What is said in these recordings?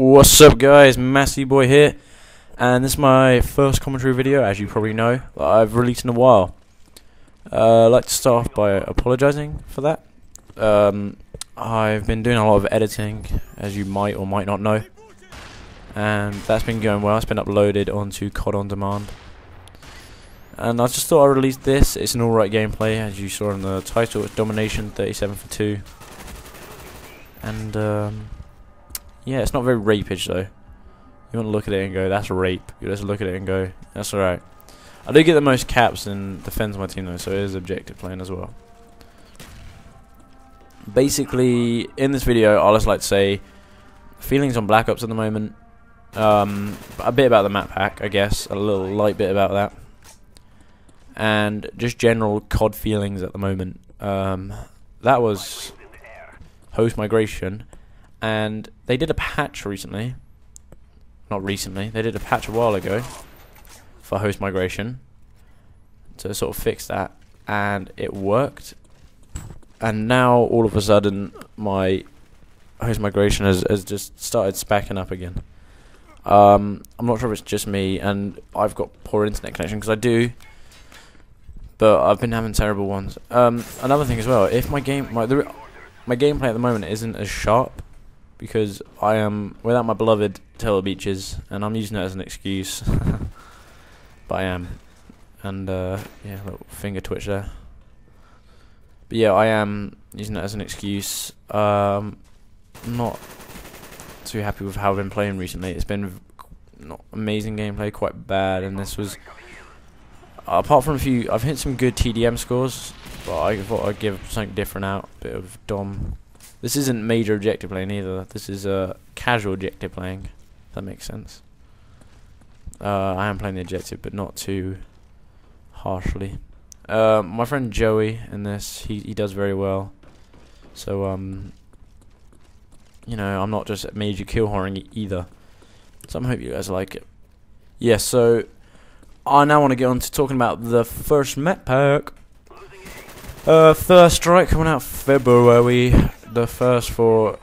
What's up guys, Massy Boy here, and this is my first commentary video, as you probably know, that I've released in a while. Uh, I'd like to start off by apologising for that. Um, I've been doing a lot of editing, as you might or might not know, and that's been going well, it's been uploaded onto COD On Demand. And I just thought I'd release this, it's an alright gameplay, as you saw in the title, it's Domination 37 for 2. And, um, yeah, it's not very rapish though. You want to look at it and go, that's rape. You just look at it and go, that's alright. I do get the most caps and defends my team though, so it is objective playing as well. Basically, in this video, I'll just like to say feelings on Black Ops at the moment. Um, a bit about the map pack, I guess, a little light bit about that, and just general COD feelings at the moment. Um, that was host migration and they did a patch recently. Not recently, they did a patch a while ago for host migration to sort of fix that, and it worked. And now all of a sudden, my host migration has, has just started spacking up again. Um, I'm not sure if it's just me, and I've got poor internet connection because I do, but I've been having terrible ones. Um, another thing as well, if my game, my the, my gameplay at the moment isn't as sharp because I am without my beloved Turtle Beaches, and I'm using that as an excuse. but I am, and uh, yeah, little finger twitch there. But yeah, I am using that as an excuse. Um, not too happy with how I've been playing recently. It's been not amazing gameplay, quite bad, and this was. apart from a few, I've hit some good TDM scores, but I thought I'd give something different out. A bit of Dom this isn't major objective playing either. This is uh, casual objective playing. If that makes sense. Uh, I am playing the objective, but not too harshly. Uh, my friend Joey in this, he he does very well. So um, you know, I'm not just major kill whoring either. So I hope you guys like it. Yeah, so I now want to get on to talking about the first map pack. Uh, First Strike coming out February the first for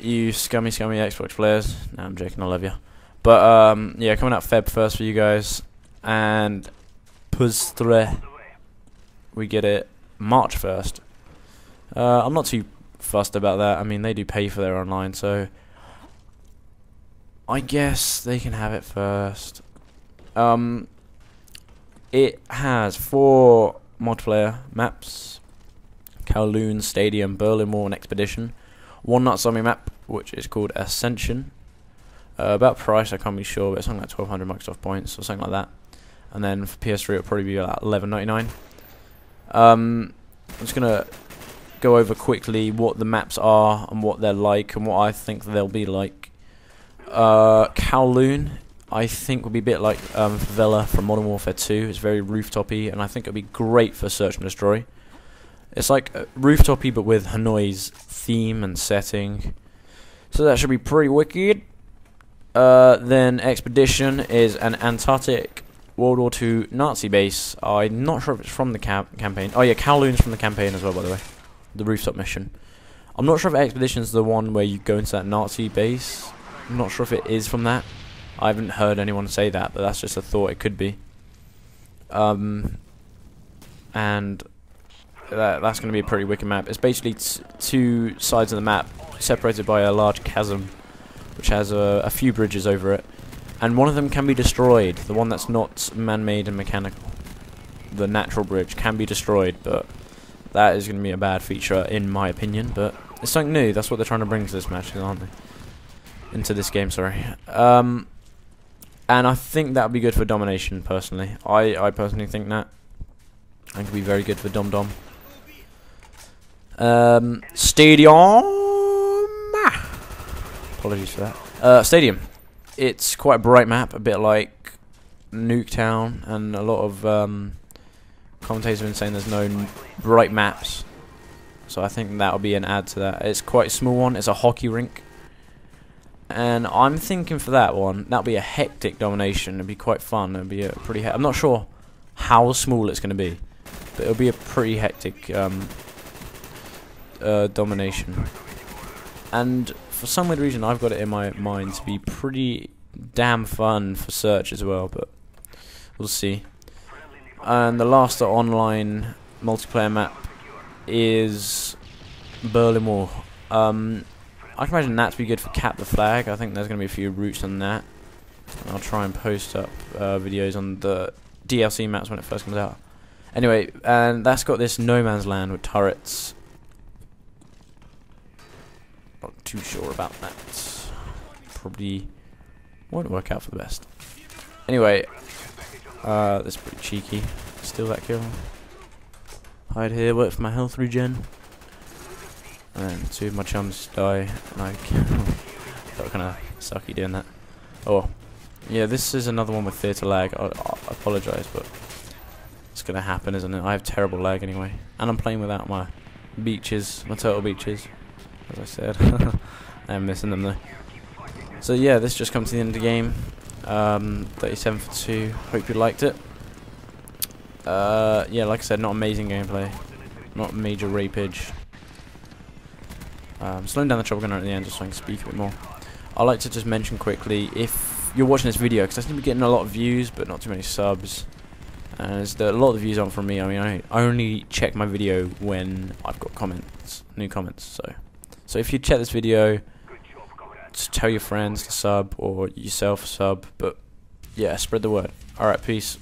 you scummy, scummy Xbox players. No, I'm joking. I love you. But um, yeah, coming out Feb first for you guys, and Pustre, we get it March first. Uh, I'm not too fussed about that. I mean, they do pay for their online, so I guess they can have it first. Um, it has four multiplayer maps Kowloon Stadium, Berlin Wall, and Expedition. One Nut Zombie map, which is called Ascension. Uh, about price, I can't be sure, but it's something like 1200 Microsoft points or something like that. And then for PS3, it'll probably be like 11.99. Um, I'm just gonna go over quickly what the maps are and what they're like and what I think they'll be like. Uh, Kowloon, I think, will be a bit like um, Favela from Modern Warfare 2. It's very rooftopy, and I think it'll be great for search and destroy. It's like rooftopy but with Hanoi's theme and setting. So that should be pretty wicked. Uh, then Expedition is an Antarctic World War II Nazi base. I'm not sure if it's from the campaign. Oh yeah, Kowloon's from the campaign as well, by the way. The rooftop mission. I'm not sure if Expedition's the one where you go into that Nazi base. I'm not sure if it is from that. I haven't heard anyone say that, but that's just a thought. It could be. Um, and that, that's going to be a pretty wicked map. It's basically two sides of the map separated by a large chasm, which has a, a few bridges over it. And one of them can be destroyed, the one that's not man-made and mechanical. The natural bridge can be destroyed, but that is going to be a bad feature in my opinion. But it's something new, that's what they're trying to bring to this match, aren't they? Into this game, sorry. Um, and I think that would be good for domination, personally. I, I personally think that. And could be very good for Dom Dom. Um, stadium. Apologies for that. Uh, stadium. It's quite a bright map, a bit like Nuketown, and a lot of um, commentators have been saying there's no bright maps. So I think that'll be an add to that. It's quite a small one. It's a hockey rink. And I'm thinking for that one, that'll be a hectic domination. It'll be quite fun. It'll be a pretty. I'm not sure how small it's going to be, but it'll be a pretty hectic um, uh, domination. and for some weird reason, I've got it in my mind to be pretty damn fun for search as well, but we'll see. And the last online multiplayer map is Berlin Wall. Um, I can imagine that to be good for Cap the Flag. I think there's going to be a few routes on that. And I'll try and post up uh, videos on the DLC maps when it first comes out. Anyway, and that's got this no man's land with turrets. Not too sure about that. Probably won't work out for the best. Anyway, uh, that's pretty cheeky. Steal that kill. Hide here, wait for my health regen. And two of my chums die, and I felt kind of sucky doing that. Oh, yeah, this is another one with theatre lag. I, I apologise, but it's going to happen, isn't it? I have terrible lag anyway. And I'm playing without my beaches, my turtle beaches, as I said. I'm missing them though. So yeah, this just comes to the end of the game. Um, 37 for 2. Hope you liked it. Uh, yeah, like I said, not amazing gameplay. Not major rapage. Um, slowing down the trouble gunner at the end just so I can speak a bit more. I'd like to just mention quickly, if you're watching this video, because I seem to be getting a lot of views, but not too many subs. And the, a lot of the views aren't from me. I mean, I, I only check my video when I've got comments, new comments. So, so if you check this video, just tell your friends to sub or yourself sub. But yeah, spread the word. All right, peace.